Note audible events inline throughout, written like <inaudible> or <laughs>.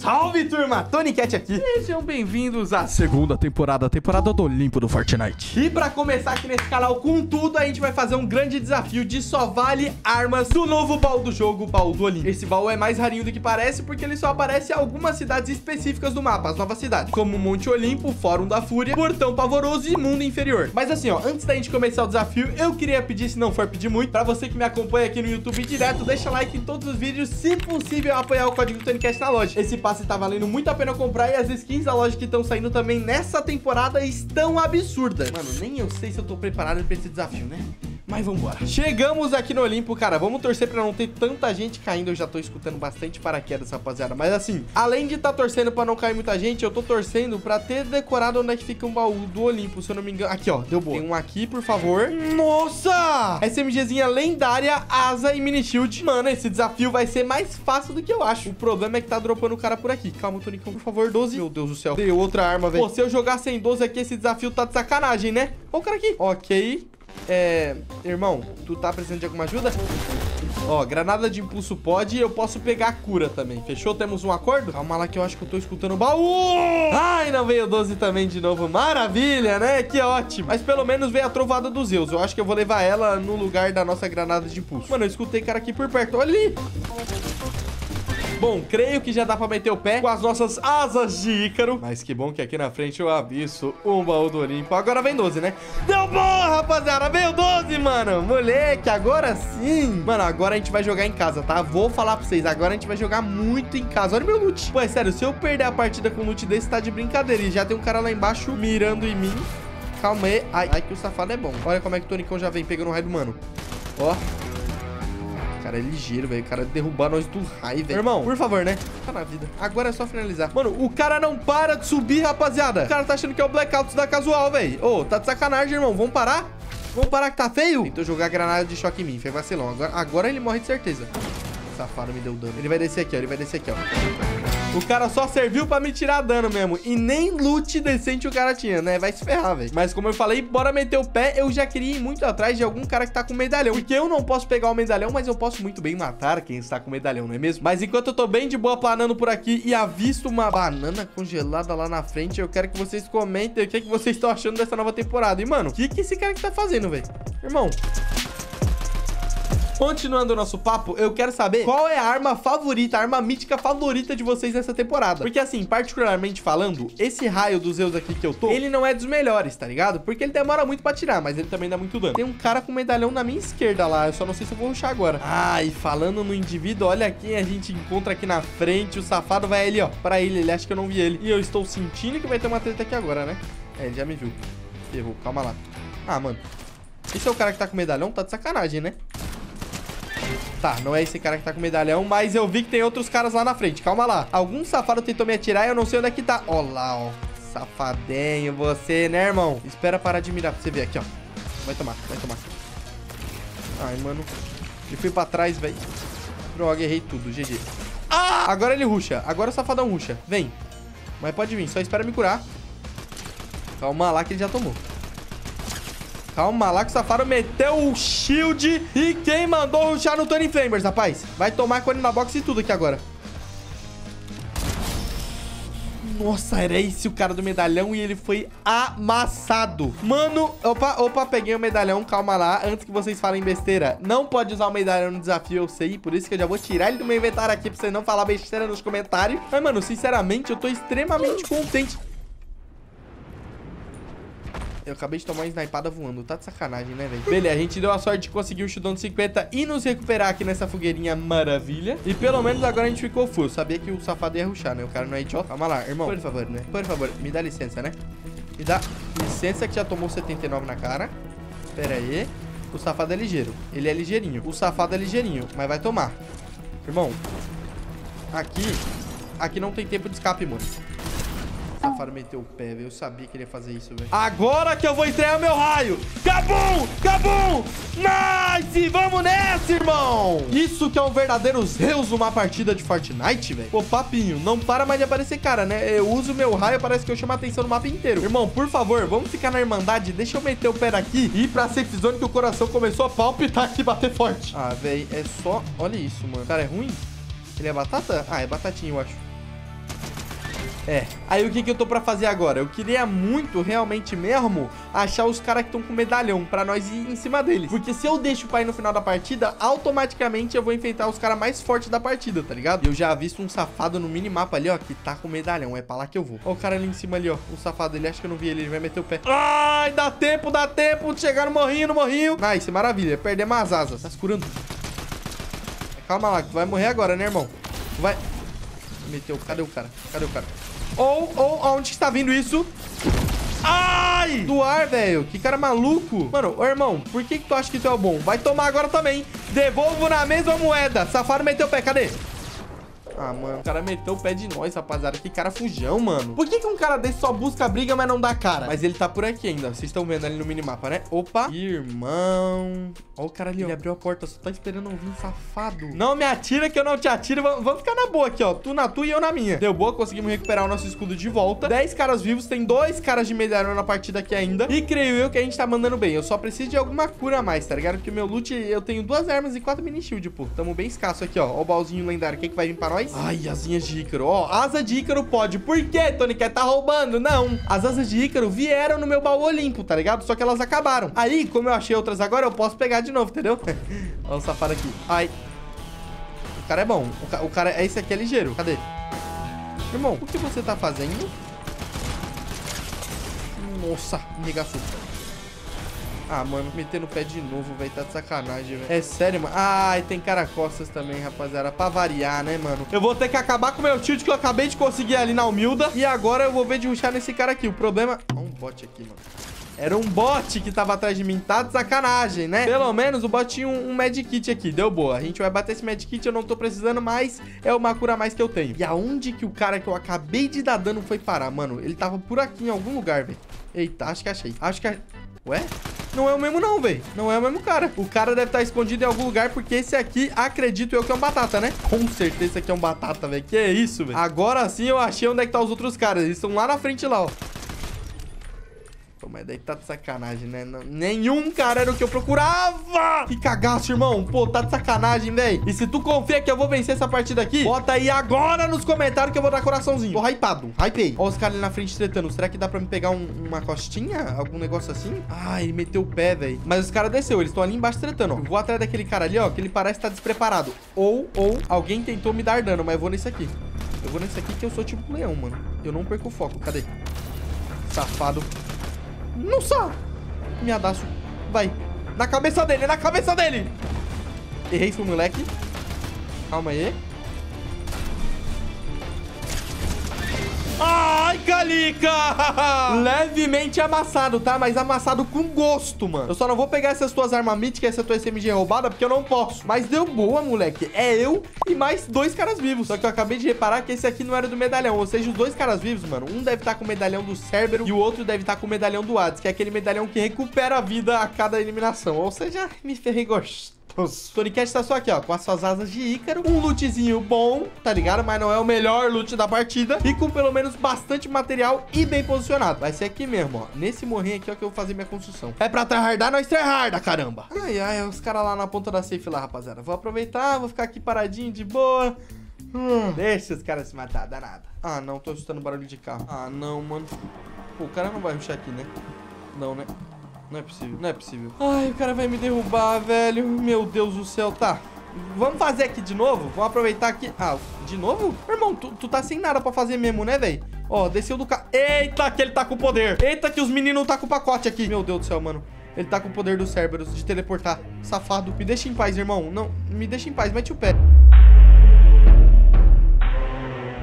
Salve, turma! Tony Cat aqui. Sejam bem-vindos à segunda temporada, a temporada do Olimpo do Fortnite. E pra começar aqui nesse canal com tudo, a gente vai fazer um grande desafio de só vale armas do novo baú do jogo, o baú do Olimpo. Esse baú é mais rarinho do que parece, porque ele só aparece em algumas cidades específicas do mapa, as novas cidades, como Monte Olimpo, Fórum da Fúria, Portão Pavoroso e Mundo Inferior. Mas assim, ó, antes da gente começar o desafio, eu queria pedir, se não for pedir muito, pra você que me acompanha aqui no YouTube direto, deixa like em todos os vídeos, se possível, apoiar o código TonyCast na loja. Esse passe tá valendo muito a pena comprar e as skins da loja que estão saindo também nessa temporada estão absurdas. Mano, nem eu sei se eu tô preparado pra esse desafio, né? Mas vambora. Chegamos aqui no Olimpo, cara. Vamos torcer pra não ter tanta gente caindo. Eu já tô escutando bastante paraquedas, rapaziada. Mas assim, além de tá torcendo pra não cair muita gente, eu tô torcendo pra ter decorado onde é que fica um baú do Olimpo, se eu não me engano. Aqui, ó. Deu boa. Tem um aqui, por favor. Nossa! SMGzinha lendária, asa e mini shield. Mano, esse desafio vai ser mais fácil do que eu acho. O problema é que tá dropando o cara por aqui. Calma, Tonicão, por favor. 12. Meu Deus do céu. Deu outra arma, velho. Pô, se eu jogar sem 12 aqui, esse desafio tá de sacanagem, né? Ó o cara aqui. Ok. É... Irmão, tu tá precisando de alguma ajuda? Ó, granada de impulso pode e eu posso pegar a cura também. Fechou? Temos um acordo? Calma lá que eu acho que eu tô escutando o baú. Ai, não veio 12 também de novo. Maravilha, né? Que ótimo. Mas pelo menos veio a trovada dos Zeus. Eu acho que eu vou levar ela no lugar da nossa granada de impulso. Mano, eu escutei cara aqui por perto. Olha ali. Bom, creio que já dá pra meter o pé com as nossas asas de Ícaro. Mas que bom que aqui na frente eu aviso um baú do Olimpo. Agora vem 12, né? Deu bom, rapaziada. Veio 12, mano. Moleque, agora sim. Mano, agora a gente vai jogar em casa, tá? Vou falar pra vocês. Agora a gente vai jogar muito em casa. Olha meu loot. Pô, é sério, se eu perder a partida com loot desse, tá de brincadeira. E já tem um cara lá embaixo mirando em mim. Calma aí. Ai, ai, que o safado é bom. Olha como é que o Tonicão já vem pegando o raio do mano. Ó cara é ligeiro, velho. O cara derrubar nós do raio, velho. Irmão, por favor, né? Tá na vida. Agora é só finalizar. Mano, o cara não para de subir, rapaziada. O cara tá achando que é o blackout da casual, velho. Ô, oh, tá de sacanagem, irmão. Vamos parar? Vamos parar que tá feio? Tentou jogar granada de choque em mim. Foi vacilão. Agora, agora ele morre de certeza. Safado me deu dano. Ele vai descer aqui, ó. Ele vai descer aqui, ó. O cara só serviu pra me tirar dano mesmo. E nem loot decente o cara tinha, né? Vai se ferrar, velho. Mas como eu falei, bora meter o pé. Eu já queria ir muito atrás de algum cara que tá com medalhão. Porque eu não posso pegar o medalhão, mas eu posso muito bem matar quem está com medalhão, não é mesmo? Mas enquanto eu tô bem de boa planando por aqui e avisto uma banana congelada lá na frente, eu quero que vocês comentem o que, é que vocês estão achando dessa nova temporada. E, mano, o que, que esse cara que tá fazendo, velho? Irmão, Continuando o nosso papo, eu quero saber qual é a arma favorita, a arma mítica favorita de vocês nessa temporada. Porque assim, particularmente falando, esse raio dos Zeus aqui que eu tô, ele não é dos melhores, tá ligado? Porque ele demora muito pra tirar, mas ele também dá muito dano. Tem um cara com medalhão na minha esquerda lá, eu só não sei se eu vou ruxar agora. Ah, e falando no indivíduo, olha quem a gente encontra aqui na frente, o safado vai ali, ó, pra ele, ele acha que eu não vi ele. E eu estou sentindo que vai ter uma treta aqui agora, né? É, ele já me viu. Errou, calma lá. Ah, mano. Esse é o cara que tá com medalhão? Tá de sacanagem, né? Tá, não é esse cara que tá com medalhão, mas eu vi que tem outros caras lá na frente. Calma lá. Algum safado tentou me atirar e eu não sei onde é que tá. Ó lá, ó. Safadenho você, né, irmão? Espera parar de mirar pra você ver aqui, ó. Vai tomar, vai tomar. Ai, mano. Ele foi pra trás, velho. Droga, errei tudo. GG. Ah! Agora ele ruxa. Agora o safadão ruxa. Vem. Mas pode vir. Só espera me curar. Calma lá que ele já tomou. Calma lá que o Safaro meteu o shield. E quem mandou ruxar no Tony Flamers, rapaz? Vai tomar com ele na box e tudo aqui agora. Nossa, era esse o cara do medalhão e ele foi amassado. Mano, opa, opa, peguei o medalhão, calma lá. Antes que vocês falem besteira, não pode usar o medalhão no desafio, eu sei. Por isso que eu já vou tirar ele do meu inventário aqui pra você não falar besteira nos comentários. Mas, mano, sinceramente, eu tô extremamente contente. Eu acabei de tomar uma snipada voando. Tá de sacanagem, né, velho? Beleza, a gente deu a sorte de conseguir um chudão de 50 e nos recuperar aqui nessa fogueirinha maravilha. E pelo menos agora a gente ficou full. Sabia que o safado ia ruxar, né? O cara não é idiota. Calma lá, irmão. Por favor, né? Por favor, me dá licença, né? Me dá licença que já tomou 79 na cara. Pera aí. O safado é ligeiro. Ele é ligeirinho. O safado é ligeirinho, mas vai tomar. Irmão, aqui... Aqui não tem tempo de escape, mano. Safari meteu o pé, velho. Eu sabia que ele ia fazer isso, velho. Agora que eu vou estrear meu raio. Cabum! Cabum! Nice! Vamos nessa, irmão! Isso que é um verdadeiro Zeus numa partida de Fortnite, velho. Pô, papinho, não para mais de aparecer cara, né? Eu uso meu raio, parece que eu chamo a atenção no mapa inteiro. Irmão, por favor, vamos ficar na Irmandade. Deixa eu meter o pé aqui e ir pra safe zone que o coração começou a palpitar aqui e bater forte. Ah, velho, é só... Olha isso, mano. Cara, é ruim? Ele é batata? Ah, é batatinha, eu acho. É. Aí o que, que eu tô pra fazer agora? Eu queria muito, realmente mesmo, achar os caras que estão com medalhão pra nós ir em cima deles. Porque se eu deixo pra ir no final da partida, automaticamente eu vou enfrentar os caras mais fortes da partida, tá ligado? Eu já visto um safado no minimapa ali, ó, que tá com medalhão. É pra lá que eu vou. Ó o cara ali em cima ali, ó. O safado, ele acha que eu não vi ele, ele vai meter o pé. Ai, dá tempo, dá tempo de chegar no morrinho, no morrinho. Nice, maravilha. Perdemos as asas. Tá se curando. Calma lá, tu vai morrer agora, né, irmão? Tu vai... Meteu. Cadê o cara? Cadê o cara? Ou, ou, aonde está vindo isso? Ai! Do ar, velho. Que cara maluco. Mano, ô, irmão, por que, que tu acha que tu é o bom? Vai tomar agora também. Devolvo na mesma moeda. Safado meteu o pé. Cadê? Ah, mano, o cara meteu o pé de nós, rapaziada. Que cara fujão, mano. Por que, que um cara desse só busca briga, mas não dá cara? Mas ele tá por aqui ainda. Vocês estão vendo ali no minimapa, né? Opa. Irmão. Ó o cara ali, ó. Ele abriu a porta. Só tá esperando eu vir, safado. Não me atira que eu não te atiro. Vamos, ficar na boa aqui, ó. Tu na tua e eu na minha. Deu boa, conseguimos recuperar o nosso escudo de volta. 10 caras vivos. Tem dois caras de medalhão na partida aqui ainda. E creio eu que a gente tá mandando bem. Eu só preciso de alguma cura a mais, tá ligado? Porque meu loot, eu tenho duas armas e quatro mini shield, pô. Tamo bem escasso aqui, ó. Ó o baúzinho lendário. O que, que vai vir pra nós? Ai, asinhas de Ícaro. Ó, asa de Ícaro pode. Por quê, Tony? Quer tá roubando? Não. As asas de Ícaro vieram no meu baú Olimpo, tá ligado? Só que elas acabaram. Aí, como eu achei outras agora, eu posso pegar de novo, entendeu? <laughs> Olha o safado aqui. Ai. O cara é bom. O, ca o cara... Esse aqui é ligeiro. Cadê? Irmão, o que você tá fazendo? Nossa, negaçou. Ah, mano, metendo o pé de novo, velho. Tá de sacanagem, velho. É sério, mano. Ai, tem cara costas também, rapaziada. Pra variar, né, mano? Eu vou ter que acabar com o meu tilt que eu acabei de conseguir ali na humilda. E agora eu vou ver de ruxar nesse cara aqui. O problema... Olha um bot aqui, mano. Era um bot que tava atrás de mim. Tá de sacanagem, né? Pelo menos o bot tinha um, um medkit aqui. Deu boa. A gente vai bater esse medkit. Eu não tô precisando mais. É uma cura a mais que eu tenho. E aonde que o cara que eu acabei de dar dano foi parar, mano? Ele tava por aqui em algum lugar, velho. Eita, acho que achei. Acho que... Ué? Não é o mesmo não, velho. Não é o mesmo cara. O cara deve estar escondido em algum lugar, porque esse aqui, acredito eu que é um batata, né? Com certeza esse aqui é um batata, velho. Que é isso, velho? Agora sim eu achei onde é que tá os outros caras. Eles estão lá na frente, lá, ó. Pô, mas daí tá de sacanagem, né? Não, nenhum cara era o que eu procurava! Que cagaço, irmão. Pô, tá de sacanagem, velho. E se tu confia que eu vou vencer essa partida aqui, bota aí agora nos comentários que eu vou dar coraçãozinho. Tô hypado. Hypei. Ó os caras ali na frente tretando. Será que dá pra me pegar um, uma costinha? Algum negócio assim? Ah, ele meteu o pé, velho. Mas os caras desceu. Eles estão ali embaixo tretando, ó. Eu vou atrás daquele cara ali, ó, que ele parece estar tá despreparado. Ou, ou, alguém tentou me dar dano, mas eu vou nesse aqui. Eu vou nesse aqui que eu sou tipo leão, mano. Eu não perco o foco. Cadê? Safado. Nossa! Miadaço. Vai. Na cabeça dele, na cabeça dele. Errei, seu moleque. Calma aí. Ai, Calica! Levemente amassado, tá? Mas amassado com gosto, mano. Eu só não vou pegar essas tuas armas míticas, essa tua SMG roubada, porque eu não posso. Mas deu boa, moleque. É eu e mais dois caras vivos. Só que eu acabei de reparar que esse aqui não era do medalhão. Ou seja, os dois caras vivos, mano. Um deve estar tá com o medalhão do Cérbero e o outro deve estar tá com o medalhão do Hades, que é aquele medalhão que recupera a vida a cada eliminação. Ou seja, me ferrei gostoso. Tony Cat tá só aqui, ó, com as suas asas de Ícaro. Um lootzinho bom, tá ligado? Mas não é o melhor loot da partida. E com pelo menos bastante material e bem posicionado. Vai ser aqui mesmo, ó. Nesse morrinho aqui, ó, que eu vou fazer minha construção. É pra tryhardar, nós tryharda, caramba. Ai, ai, os caras lá na ponta da safe lá, rapaziada. Vou aproveitar, vou ficar aqui paradinho de boa. Hum, deixa os caras se matar, danada. Ah, não, tô escutando barulho de carro. Ah, não, mano. Pô, o cara não vai ruxar aqui, né? Não, né? Não é possível, não é possível. Ai, o cara vai me derrubar, velho. Meu Deus do céu. Tá, vamos fazer aqui de novo? Vamos aproveitar aqui. Ah, de novo? Irmão, tu, tu tá sem nada pra fazer mesmo, né, velho? Ó, desceu do carro. Eita, que ele tá com poder. Eita, que os meninos tá com o pacote aqui. Meu Deus do céu, mano. Ele tá com o poder do Cerberus de teleportar. Safado. Me deixa em paz, irmão. Não, me deixa em paz. Mete o pé.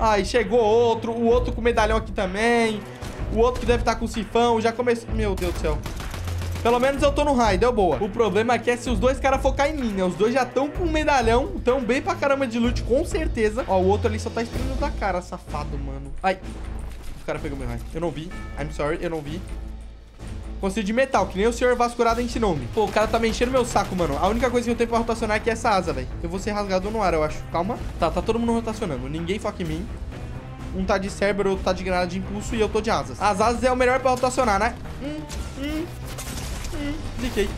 Ai, chegou outro. O outro com medalhão aqui também. O outro que deve estar tá com sifão. Já começou... Meu Deus do céu. Pelo menos eu tô no high, deu boa. O problema aqui é se os dois caras focar em mim, né? Os dois já estão com um medalhão, estão bem pra caramba de loot, com certeza. Ó, o outro ali só tá esperando da cara, safado, mano. Ai, o cara pegou meu high. Eu não vi. I'm sorry, eu não vi. Conselho de metal, que nem o senhor Vascurada ensinou-me. Pô, o cara tá me enchendo meu saco, mano. A única coisa que eu tenho pra rotacionar aqui é essa asa, velho. Eu vou ser rasgado no ar, eu acho. Calma. Tá, tá todo mundo rotacionando. Ninguém foca em mim. Um tá de Cerber, outro tá de granada de impulso e eu tô de asas. As asas é o melhor pra rotacionar, né? Hum, hum. Ziquei.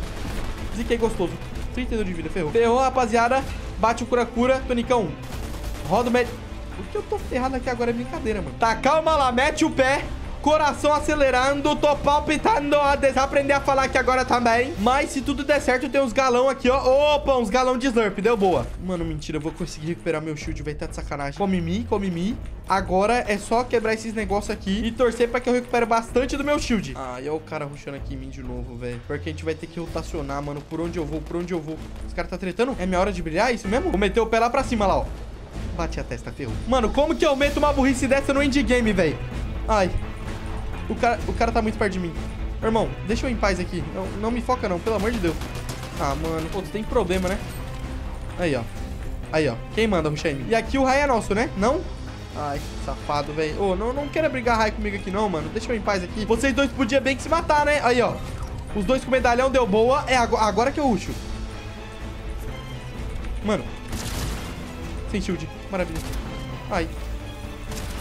Ziquei gostoso. 32 de vida, ferrou. Ferrou, rapaziada. Bate o cura-cura. Tonicão. Roda o med... O que eu tô ferrado aqui agora é brincadeira, mano. Tá, calma lá. Mete o pé. Coração acelerando, tô palpitando a desaprender a falar aqui agora também. Mas se tudo der certo, tem uns galão aqui, ó. Opa, uns galão de slurp, deu boa. Mano, mentira, eu vou conseguir recuperar meu shield, vai estar tá de sacanagem. Come me, come me. Agora é só quebrar esses negócios aqui e torcer pra que eu recupere bastante do meu shield. Ah, e olha o cara rushando aqui em mim de novo, velho. Porque a gente vai ter que rotacionar, mano. Por onde eu vou, por onde eu vou. Os caras tá tretando? É minha hora de brilhar, é isso mesmo? Vou meter o pé lá pra cima, lá, ó. Bate a testa, ferrou. Mano, como que eu meto uma burrice dessa no endgame, velho? Ai. O cara, o cara tá muito perto de mim. Irmão, deixa eu em paz aqui. Não, não me foca não, pelo amor de Deus. Ah, mano. Pô, tem problema, né? Aí, ó. Aí, ó. Quem manda, Rushaime? E aqui o Rai é nosso, né? Não? Ai, safado, velho. Ô, oh, não, não queira brigar Rai comigo aqui não, mano. Deixa eu em paz aqui. Vocês dois podiam bem que se matar, né? Aí, ó. Os dois com medalhão deu boa. É agora, que eu ruxo. Mano. Sem shield. Maravilha. Ai.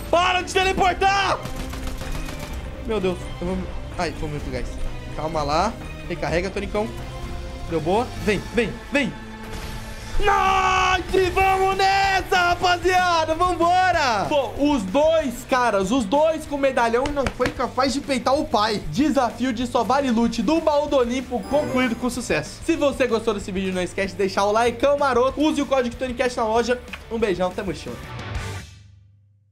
Para de teleportar! Meu Deus. Eu vou... Ai, me pegar isso. Calma lá. Recarrega, Tonicão. Deu boa. Vem, vem, vem. Nice! Vamos nessa, rapaziada! Vambora! Pô, os dois caras, os dois com medalhão não foi capaz de peitar o pai. Desafio de só vale loot do baú do Olimpo concluído com sucesso. Se você gostou desse vídeo, não esquece de deixar o like maroto. Use o código TonyCast na loja. Um beijão, tamo junto.